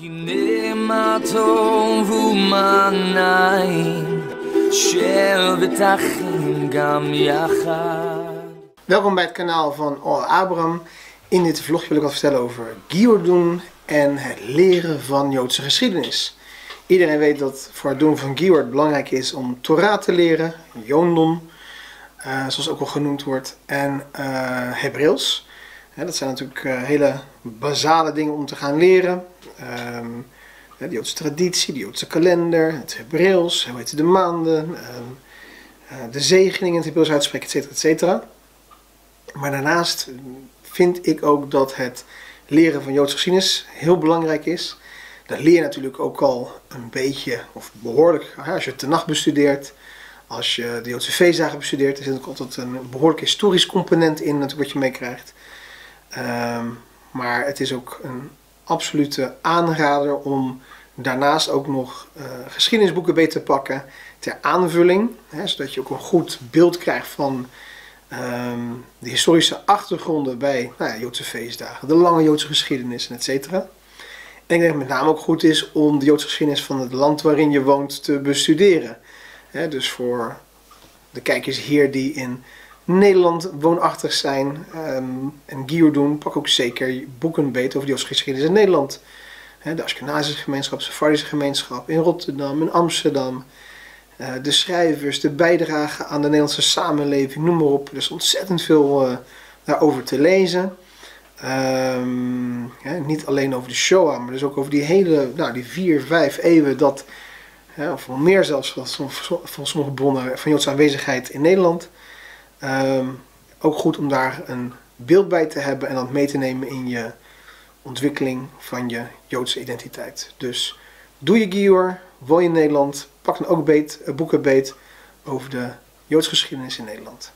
הנה מה טוב ומה נעים, שבטחים גם יחד. Welkom bij het kanaal van Al Abraham. In dit vlogje wil ik wat vertellen over Giordun en het leren van Joodse geschiedenis. Iedereen weet dat voor het doen van Gior het belangrijk is om Torah te leren, Jondon, uh, zoals ook wel genoemd wordt, en uh, Hebreeuws. Dat zijn natuurlijk uh, hele basale dingen om te gaan leren. Um, de Joodse traditie, de Joodse kalender, het Hebreeuws, hoe heet de maanden, um, de zegeningen, het Hebreeuws uitspreken, et. Maar daarnaast vind ik ook dat het leren van Joodse geschiedenis heel belangrijk is. Dat leer je natuurlijk ook al een beetje, of behoorlijk, als je de nacht bestudeert, als je de Joodse feestdagen bestudeert, er zit ook altijd een behoorlijk historisch component in natuurlijk wat je meekrijgt. Um, maar het is ook een absolute aanrader om daarnaast ook nog uh, geschiedenisboeken beter te pakken ter aanvulling, hè, zodat je ook een goed beeld krijgt van um, de historische achtergronden bij nou ja, Joodse feestdagen, de lange Joodse geschiedenis en et cetera. En ik denk dat het met name ook goed is om de Joodse geschiedenis van het land waarin je woont te bestuderen. Hè, dus voor de kijkers hier die in Nederland woonachtig zijn um, en Gior doen, pak ook zeker boeken beter over Joodse geschiedenis in Nederland. De Ashkenazische gemeenschap, de Sephardische gemeenschap in Rotterdam, in Amsterdam. Uh, de schrijvers, de bijdrage aan de Nederlandse samenleving, noem maar op. Er is ontzettend veel uh, daarover te lezen. He, niet alleen over de Shoah, maar dus ook over die hele, nou, die vier, vijf eeuwen dat, of meer zelfs, van sommige bronnen van Joodse aanwezigheid in Nederland. Um, ook goed om daar een beeld bij te hebben en dat mee te nemen in je ontwikkeling van je Joodse identiteit. Dus doe je Gior, woon je in Nederland, pak dan ook beet, boeken beet over de Joodse geschiedenis in Nederland.